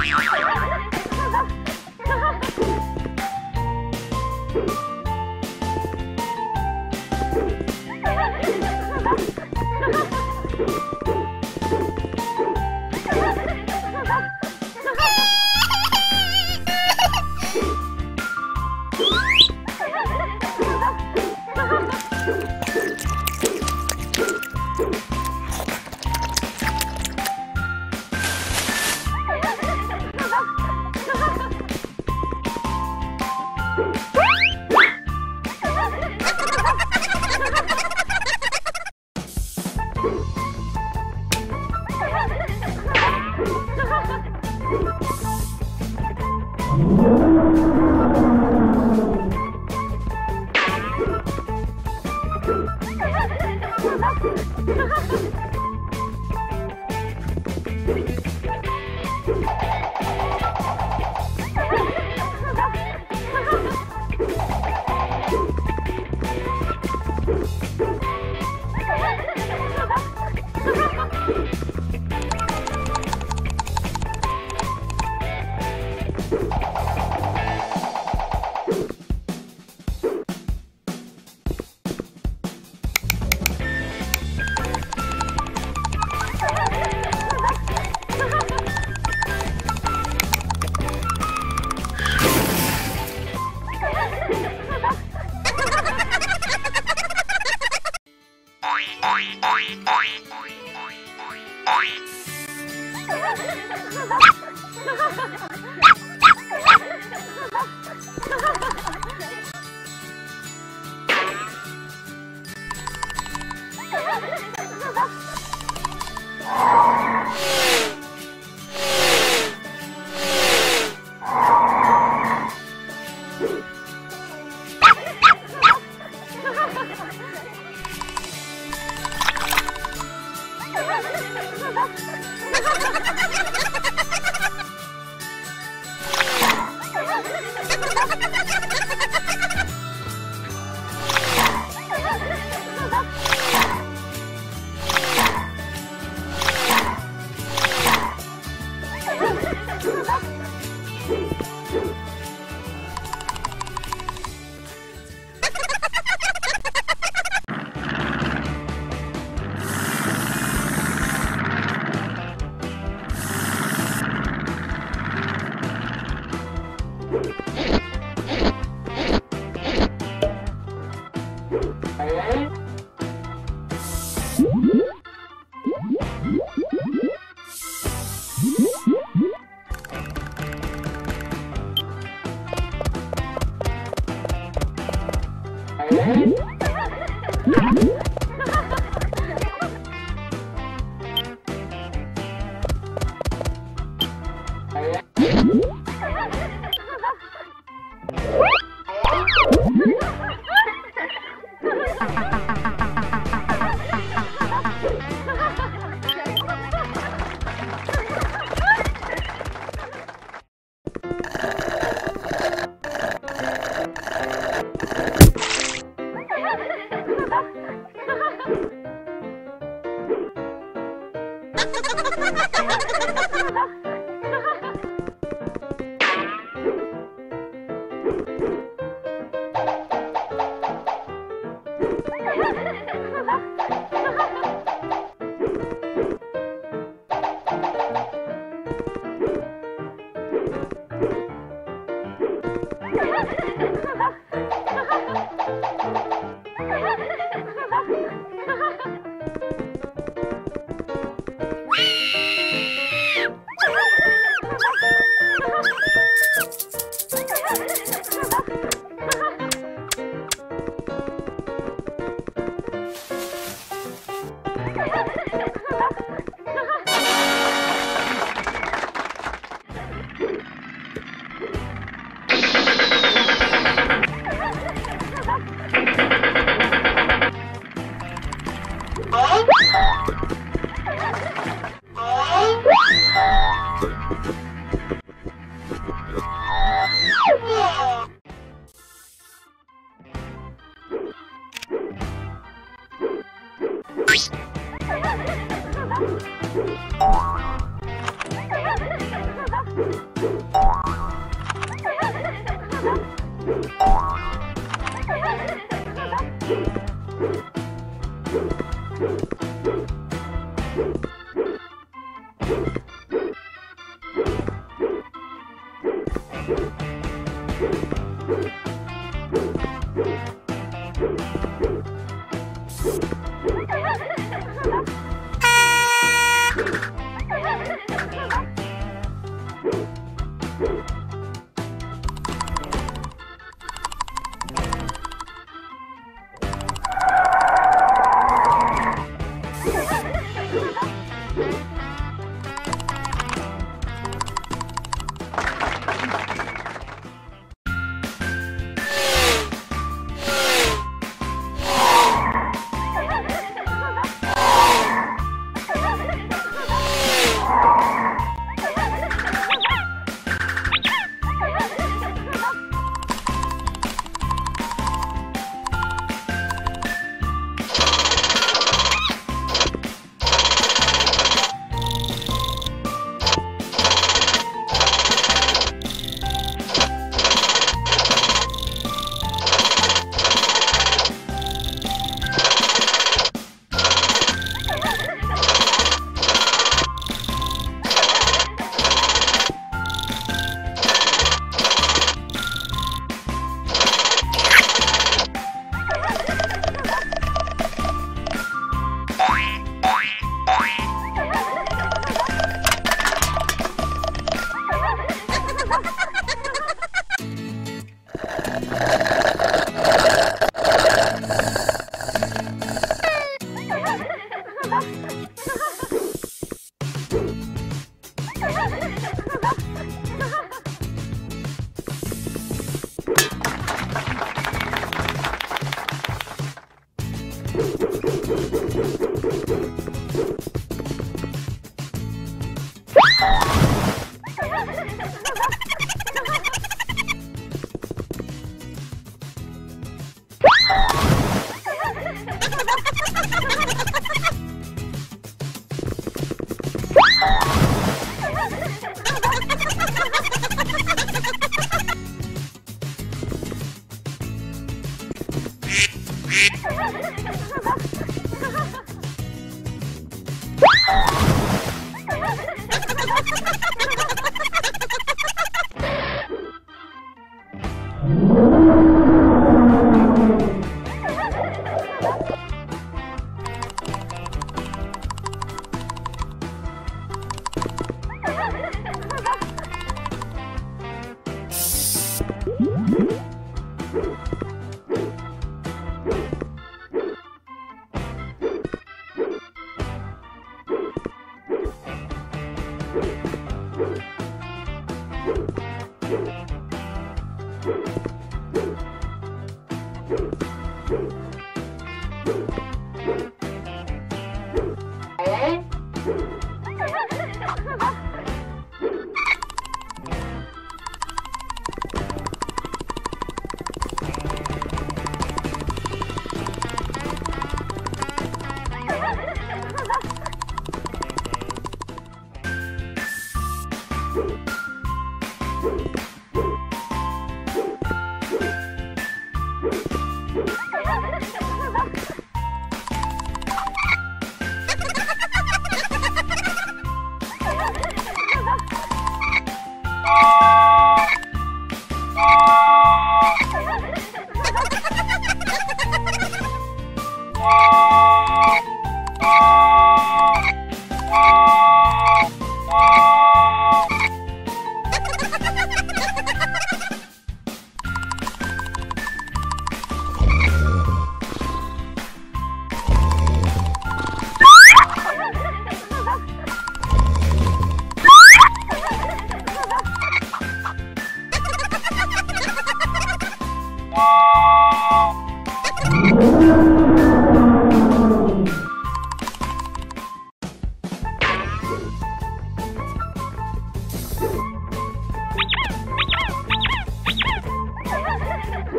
you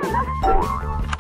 Oh,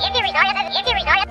If you regard it as if you regard it.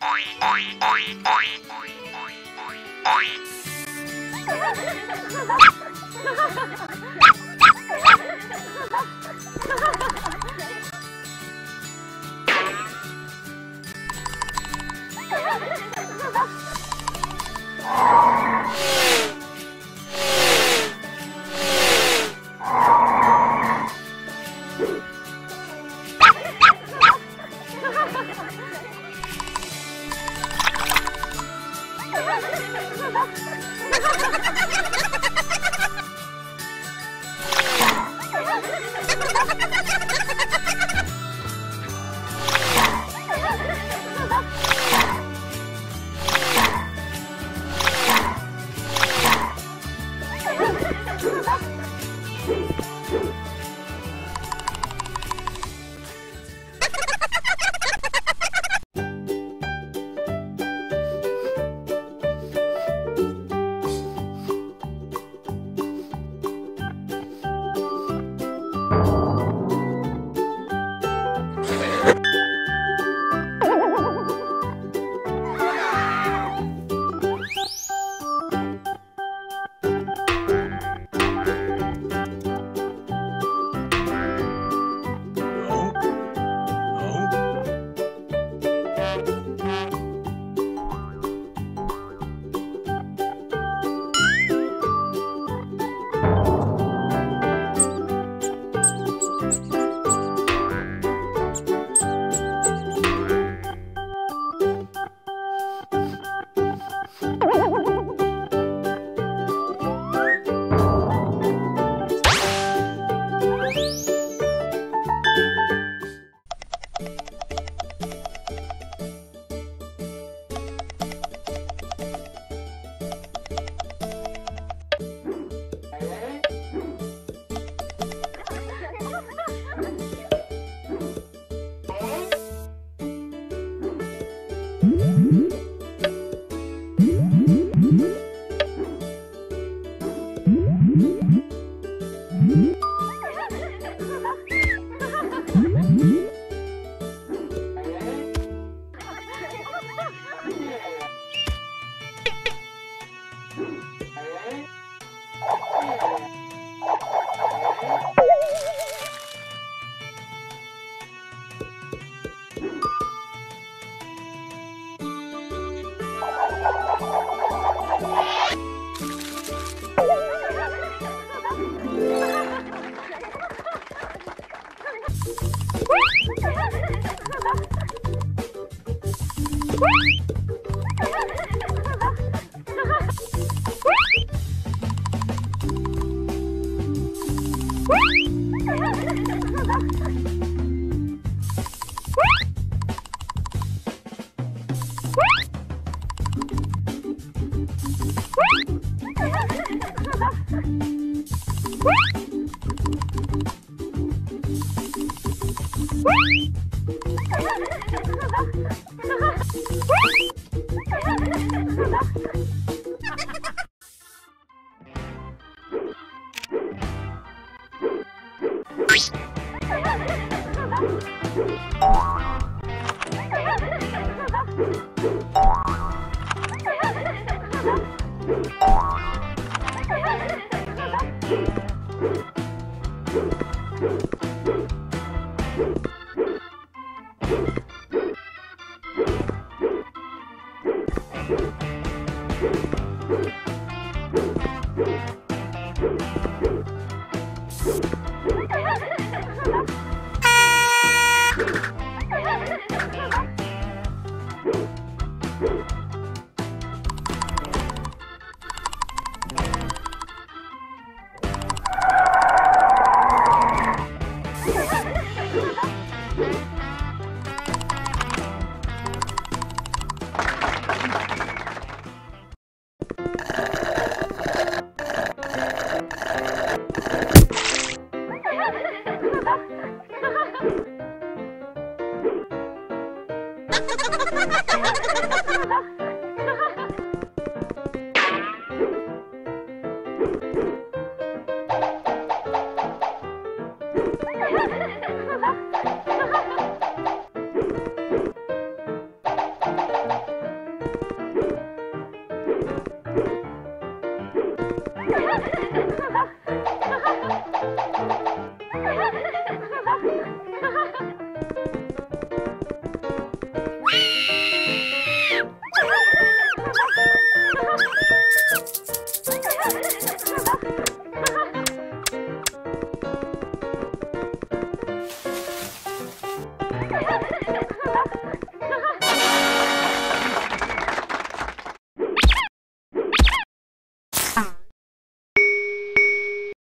Ha